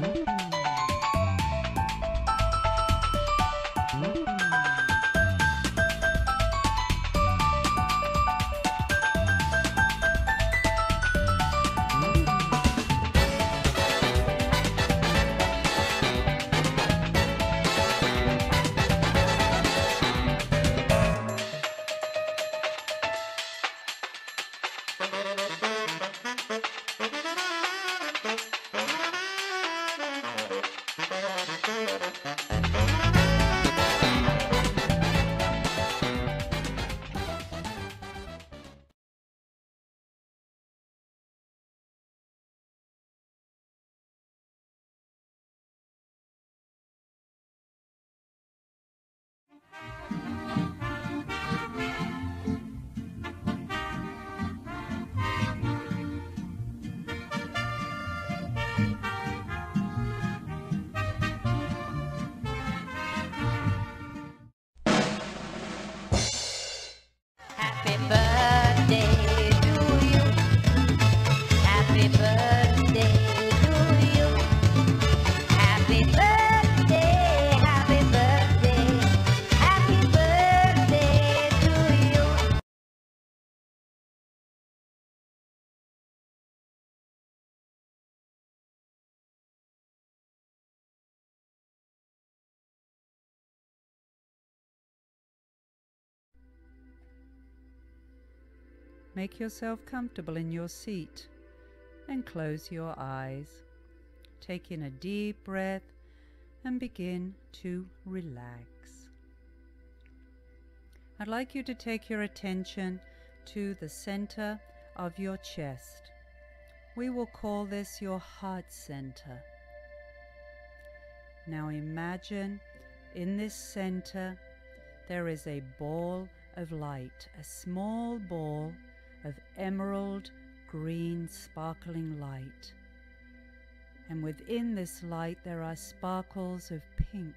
Mm-hmm. Make yourself comfortable in your seat and close your eyes. Take in a deep breath and begin to relax. I'd like you to take your attention to the center of your chest. We will call this your heart center. Now imagine in this center there is a ball of light, a small ball emerald green sparkling light. And within this light there are sparkles of pink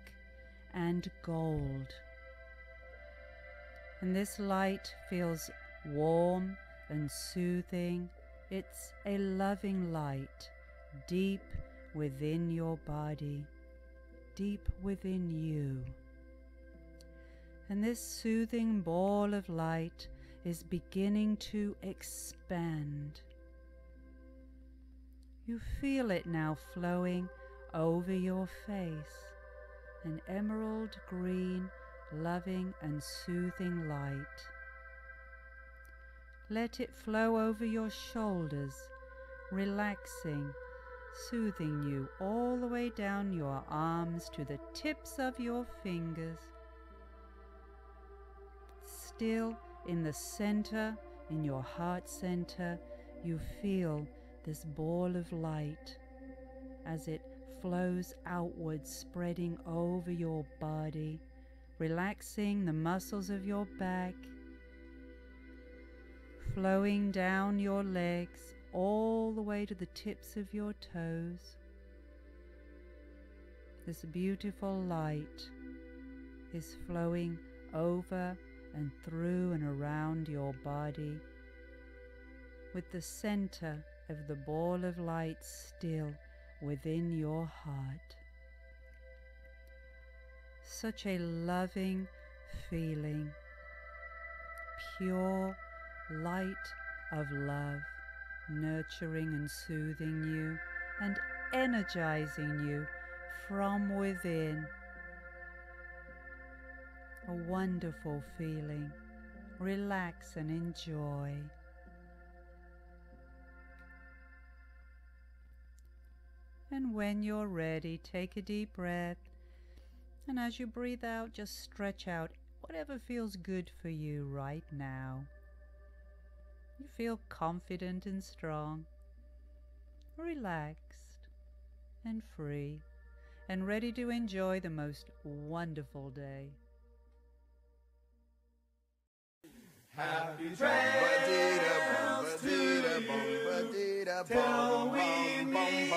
and gold. And this light feels warm and soothing. It's a loving light deep within your body, deep within you. And this soothing ball of light is beginning to expand. You feel it now flowing over your face, an emerald green, loving and soothing light. Let it flow over your shoulders, relaxing, soothing you all the way down your arms to the tips of your fingers. Still in the center, in your heart center, you feel this ball of light as it flows outwards, spreading over your body, relaxing the muscles of your back, flowing down your legs all the way to the tips of your toes. This beautiful light is flowing over and through and around your body, with the center of the ball of light still within your heart. Such a loving feeling, pure light of love, nurturing and soothing you and energizing you from within a wonderful feeling. Relax and enjoy. And when you're ready, take a deep breath. And as you breathe out, just stretch out whatever feels good for you right now. You feel confident and strong, relaxed and free, and ready to enjoy the most wonderful day. Happy trails to you. Till we meet